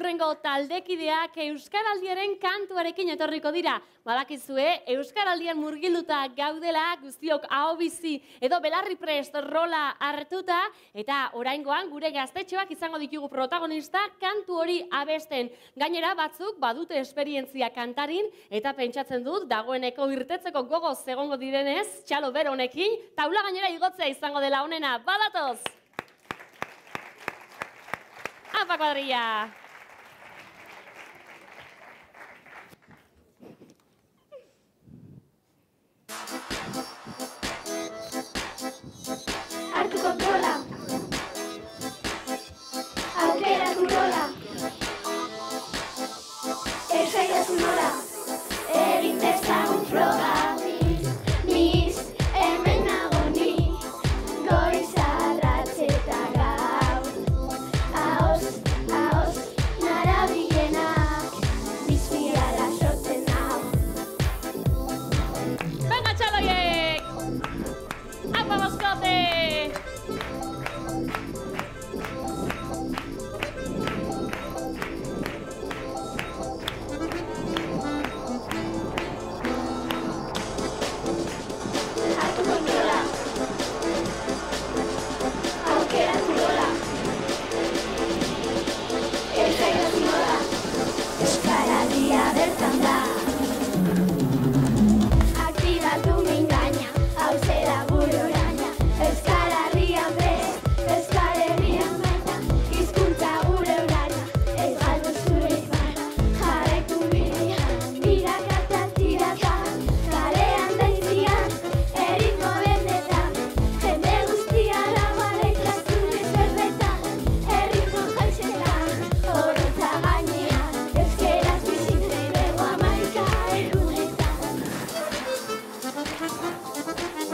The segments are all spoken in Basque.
urrengo taldekideak Euskaraldiaren kantuarekin etorriko dira. Badakizue, Euskaraldian murgilduta gaudela guztiok hau bizi edo belarri prest rola hartuta eta oraingoan gure gaztetxoak izango ditugu protagonista kantu hori abesten. Gainera batzuk badute esperientzia kantarin eta pentsatzen dut dagoeneko irtetzeko gogo egongo direnez, txalo beronekin, taula gainera igotzea izango dela honena. Badatoz! ¡Apa cuadrilla!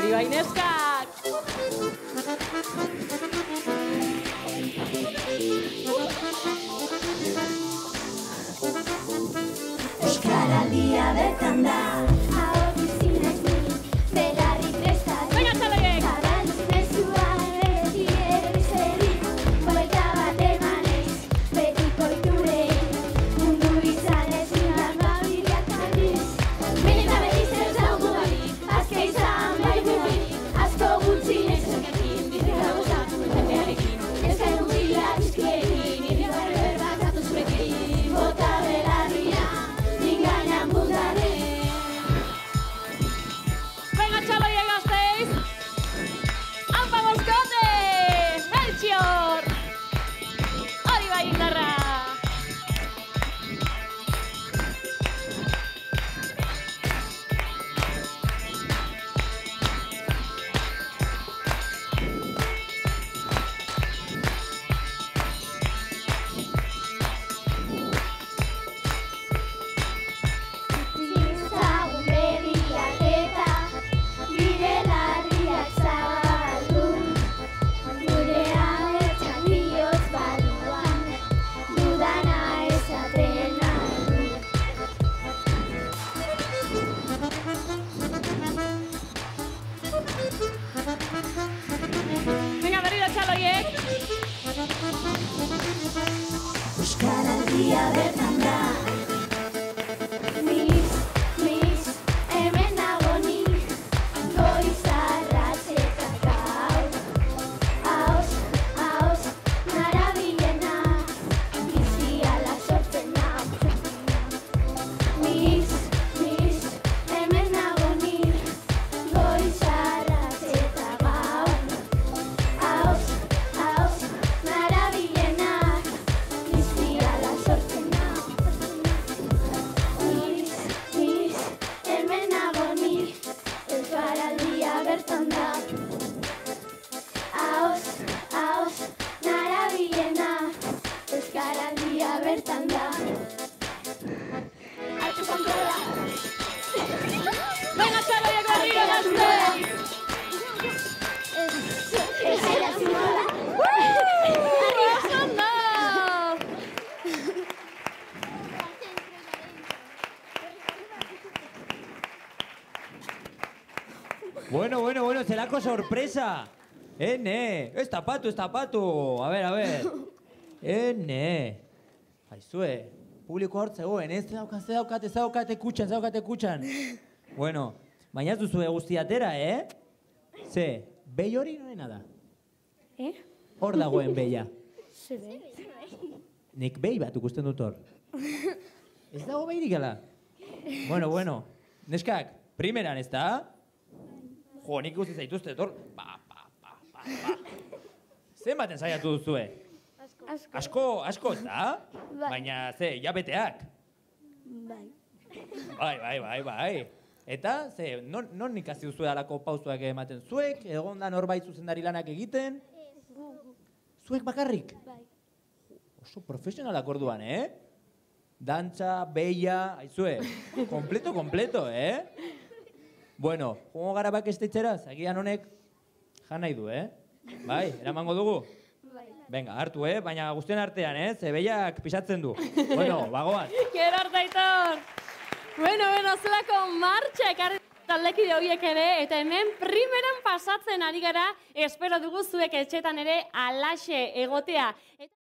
hori bai neskak! Euskara lia bertan da, María Bertandá. Bueno, bueno, bueno, zelako sorpresa! Eh, Ene, ez tapatu, ez tapatu! A ber, a ber! Ene! Eh, Aizue, publiko hor zegoen, eh. ez daukat, ez daukat, ez daukat, ekutxan, ez daukat, ekutxan! Bueno, baina ez duzu eguzti eh? Ze, behi hori norena da? Eh? Hor dagoen behia. Ze behi? Nik behi bat ikusten dut hor. Ez dago behirik gala? Bueno, bueno, neskak, primeran ez? Ez da? Jo, nik ikusi zaituzte hor. Ba, ba, ba, ba, ba. Zenbaten saiatu duzue? Asko. Asko, asko, ez da? Bai. Baina, ze, jabeteak. Bai. Bai, bai, bai, bai. Eta, ze, non, non ikasi duzue alako pauzuak ematen zuek, egon da norbait zuzendari lanak egiten? Zuek bakarrik? Bai. Oso profesionalak orduan, eh? Dantza, beia, aizue, kompleto, kompleto, eh? Bueno, jongo gara bakesteitzera, zagian honek jan nahi du, eh? Bai, eramango dugu? Venga, hartu, eh? Baina guztien artean, eh? Ze behiak pisatzen du. Bueno, bagoaz. Gero Aitor! Bueno, bueno, zelako martxa ekarri taldekide horiek ere, eta hemen primeran pasatzen ari gara, espero dugu zuek etxetan ere alaxe egotea. Eta